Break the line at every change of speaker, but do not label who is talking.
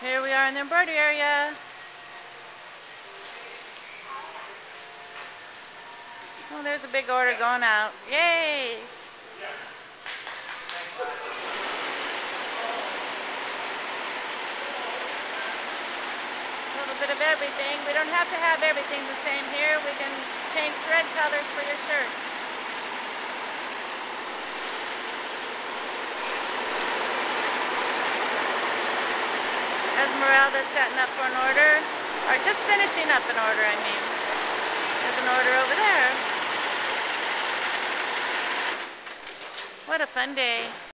Here we are in the embroidery area. Oh, there's a big order going out. Yay! A little bit of everything. We don't have to have everything the same here. We can change thread colors for your shirt. Esmeralda's setting up for an order, or just finishing up an order, I mean. There's an order over there. What a fun day.